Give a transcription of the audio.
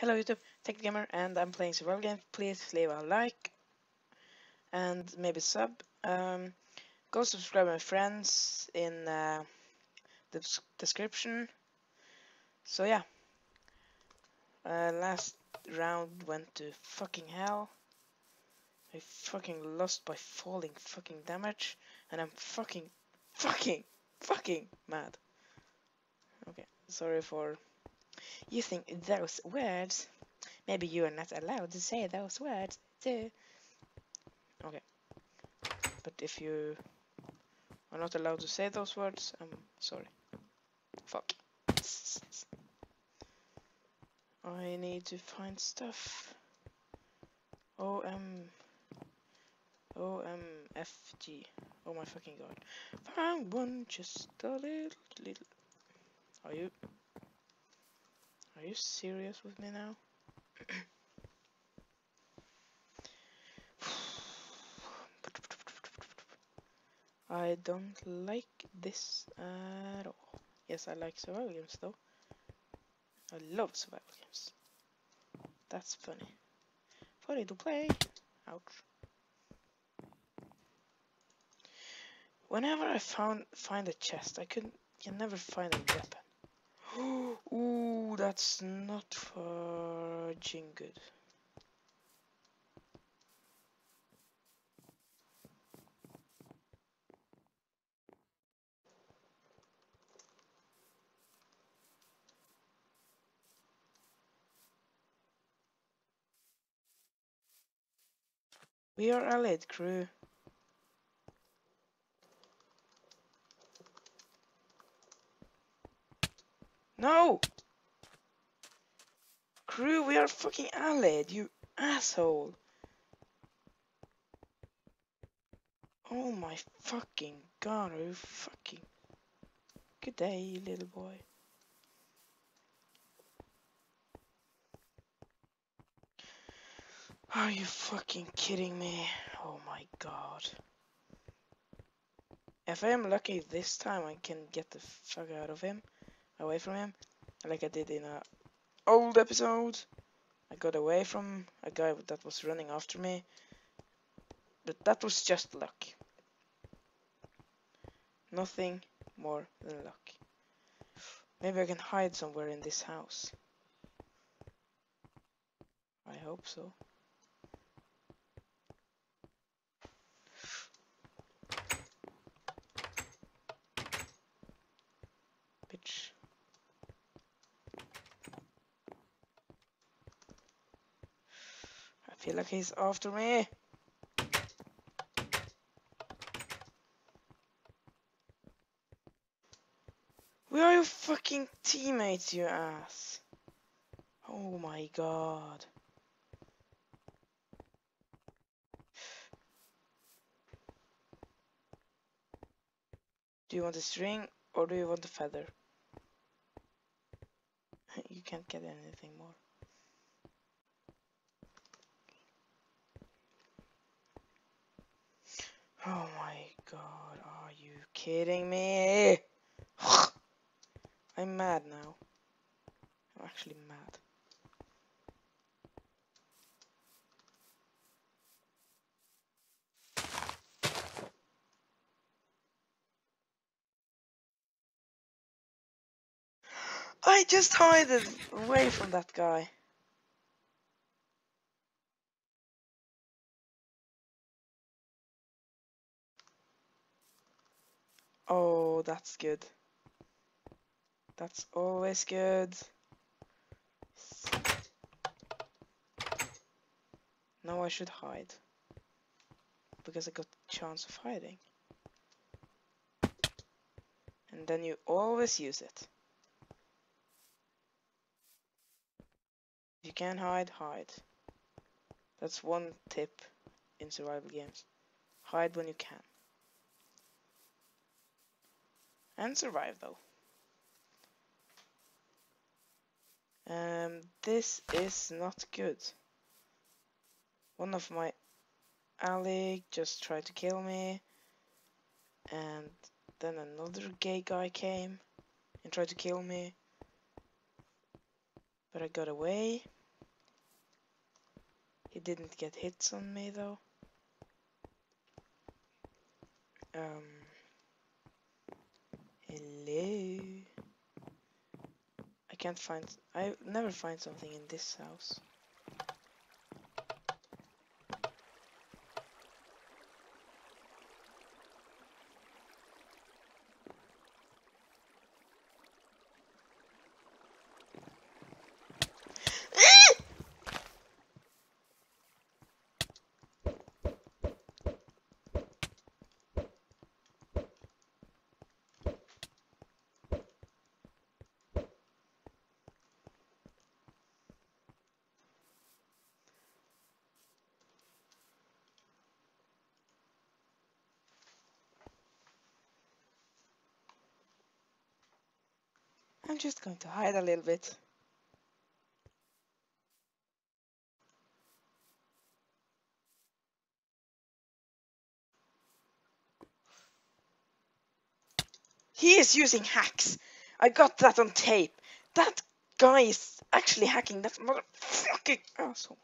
Hello YouTube, Tekkit Gamer, and I'm playing survival game. Please leave a like and maybe sub. Um, go subscribe my friends in uh, the description. So yeah, uh, last round went to fucking hell. I fucking lost by falling fucking damage, and I'm fucking, fucking, fucking mad. Okay, sorry for using those words. Maybe you are not allowed to say those words too. Okay. But if you are not allowed to say those words, I'm sorry. Fuck. I need to find stuff. O-M... O-M-F-G. Oh my fucking god. Found one just a little, little. Are you... Are you serious with me now? I don't like this at all. Yes, I like survival games though. I love survival games. That's funny. Funny to play. Ouch. Whenever I found find a chest, I couldn't can never find a weapon. Ooh, that's not fudging good. We are a allied crew. No! Crew, we are fucking allied, you asshole! Oh my fucking god, are you fucking... Good day, little boy. Are you fucking kidding me? Oh my god. If I am lucky this time I can get the fuck out of him away from him, like I did in a old episode. I got away from a guy that was running after me, but that was just luck. Nothing more than luck. Maybe I can hide somewhere in this house. I hope so. Feel like he's after me. Where are your fucking teammates, you ass? Oh my god. Do you want a string or do you want a feather? you can't get anything more. Oh my god, are you kidding me? I'm mad now. I'm actually mad. I just hid away from that guy. Oh, that's good. That's always good. Now I should hide. Because I got chance of hiding. And then you always use it. If you can hide, hide. That's one tip in survival games. Hide when you can. And survive though. Um, this is not good. One of my ally just tried to kill me and then another gay guy came and tried to kill me but I got away He didn't get hits on me though. Um. Hello. I can't find. I never find something in this house. I'm just going to hide a little bit. He is using hacks. I got that on tape. That guy is actually hacking. That motherfucking asshole.